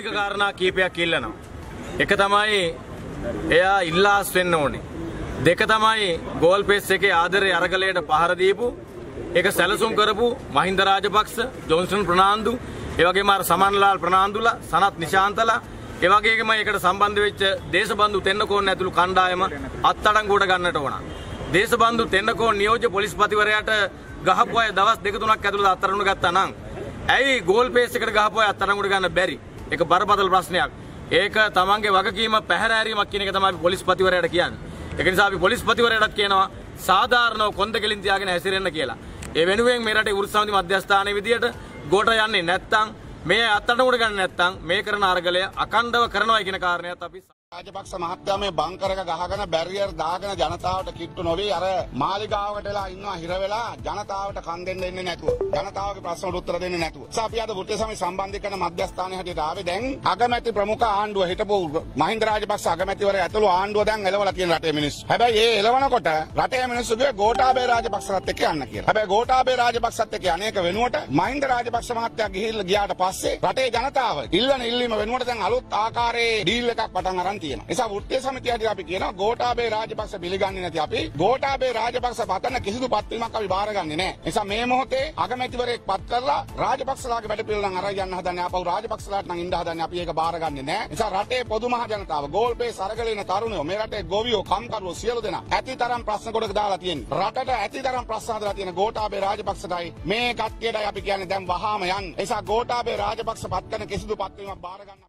මූලික කාරණා කීපයක් ඉල්ලනවා. එක තමයි එයා ඉල්ලාස් වෙන්න ඕනේ. දෙක තමයි ගෝල් පේස් එකේ ආදරේ අරගලයට පහර දීපු ඒක සැලසුම් කරපු මහින්ද රාජපක්ෂ, ජොන්සන් ප්‍රනාන්දු, ඒ වගේම අර සමන්ලාල් ප්‍රනාන්දුලා, සනත් නිශාන්තලා, ඒ වගේම ඒකට සම්බන්ධ වෙච්ච දේශබන්දු තෙන්නකෝන් ඇතුළු කණ්ඩායම අත්අඩංගුවට ගන්නට ඕන. දේශබන්දු තෙන්නකෝන් නියෝජ්‍ය පොලිස්පතිවරයාට ගහපු අය දවස් දෙක තුනක් ඇතුළත අත්අඩංගුවට ගත්තා නම් ඇයි ගෝල් පේස් එකට ගහපු අය අත්අඩංගුවට ගන්න බැරි? ඒක බරපතල ප්‍රශ්නයක්. ඒක තමන්ගේ වගකීම පැහැරෑරීමක් කියන එක තමයි අපි පොලිස්පතිවරයාට කියන්නේ. ඒක නිසා අපි පොලිස්පතිවරයාටත් කියනවා සාධාරණව කොන්ද කෙලින් තියාගෙන හැසිරෙන්න කියලා. ඒ වෙනුවෙන් මේ රටේ වෘත්ති සමිති මධ්‍යස්ථානයේ විදියට ගොඩ යන්නේ නැත්තම් මේ අත්අඩංගුවට ගන්න නැත්තම් මේ කරන අරගලය අකණ්ඩව කරනවා කියන කාරණයත් අපි රාජපක්ෂ මහත්තයා මේ බංකරක ගහගෙන බැරියර් දාගෙන ජනතාවට කිට්ටු නොවේ අර මාලිගාවකට වෙලා ඉන්නවා හිර වෙලා ජනතාවට කන් දෙන්න දෙන්නේ නැතුව ජනතාවගේ ප්‍රශ්නවලට උත්තර දෙන්නේ නැතුව. නිසා අපි අද වෘත්තීය සමය සම්බන්ධීකරණ මධ්‍යස්ථානයේ හැටියට ආවේ දැන් අගමැති ප්‍රමුඛ ආණ්ඩුව හිටපු මහින්ද රාජපක්ෂ අගමැතිවරයා ඇතුළු ආණ්ඩුව දැන් එලවලා තියෙන රටේ මිනිස්සු. හැබැයි ඒ එලවනකොට රටේ මිනිස්සු කිව්වේ ගෝඨාභය රාජපක්ෂලත් එක්ක යන්න කියලා. හැබැයි ගෝඨාභය රාජපක්ෂත් එක්ක අනේක වෙනුවට මහින්ද රාජපක්ෂ මහත්තයා ගිහිල්ලා ගියාට පස්සේ රටේ ජනතාව ඉල්ලන ඉල්ලීම වෙනුවට දැන් අලුත් ආකාරයේ ඩීල් එකක් පටන් අරන් තියෙනවා. නිසා වෘත්තීය සමිතියට අපි කියනවා ගෝඨාභය රාජපක්ෂ පිළිගන්නේ නැති අපි ගෝඨාභය රාජපක්ෂ පතන කිසිදු පත්වීමක් අපි බාරගන්නේ නැහැ. නිසා මේ මොහොතේ අගමැතිවරයෙක් පත් කරලා රාජපක්ෂලාගේ වැඩ පිළිවෙල නම් අරන් යන්න හදන්නේ ආපහු රාජපක්ෂලාට නම් ඉන්න හදන්නේ අපි ඒක බාරගන්නේ නැහැ. නිසා රටේ පොදු මහ ජනතාව ගෝල්පේ සරගලේන තරුණයෝ මේ රටේ ගොවියෝ කම්කරුවෝ සියලු දෙනා ඇතිතරම් ප්‍රශ්න කොටක දාලා තියෙන්නේ. රටට ඇතිතරම් ප්‍රශ්න හදලා තියෙන ගෝඨාභය රාජපක්ෂටයි මේ කට්ටියටයි අපි කියන්නේ දැන් වහාම යන්න. නිසා ගෝඨාභය රාජපක්ෂ පත් කරන කිසිදු පත්වීමක් බාරගන්න